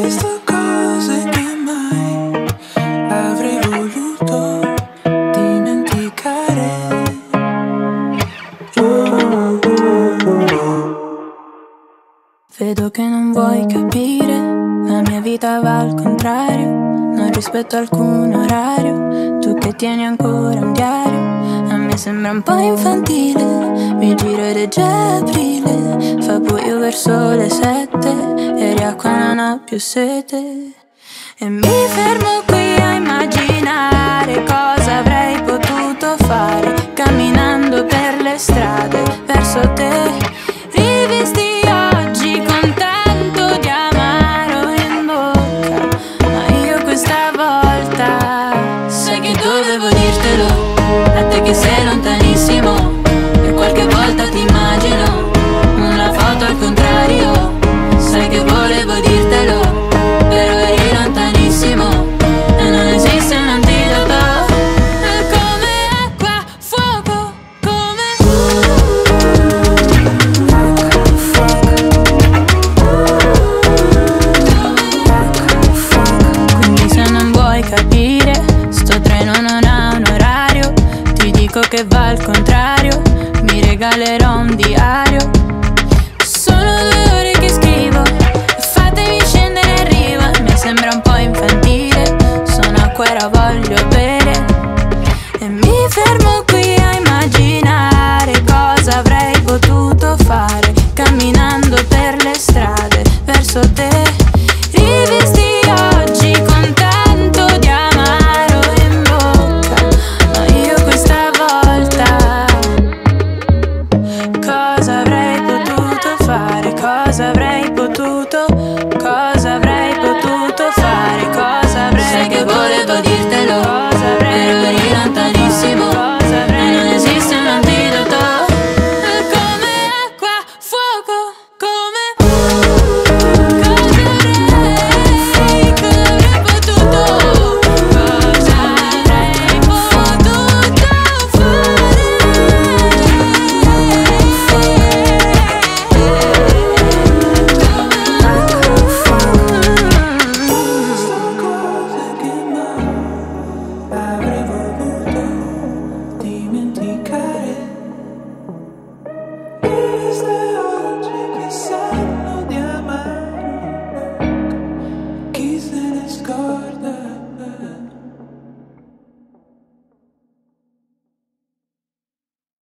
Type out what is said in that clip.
visto cose che mai avrei voluto dimenticare. Vedo che non vuoi capire, la mia vita va al contrario, non rispetto alcun orario, tu che tieni ancora un diario, a me sembra un po' infantile, mi giro ed è già aprile, fa buio verso le sette, quando non ho più sete. E mi fermo qui a immaginare cosa avrei potuto fare Camminando per le strade verso te. Rivisti oggi con tanto di amaro in bocca Ma io questa volta sai che dovevo dirtelo A te che sei lontano. disco che va al contrario, mi regalerò un diario. Sono due ore che scrivo, fatemi scendere in riva, mi sembra un po' infantile, sono acqua e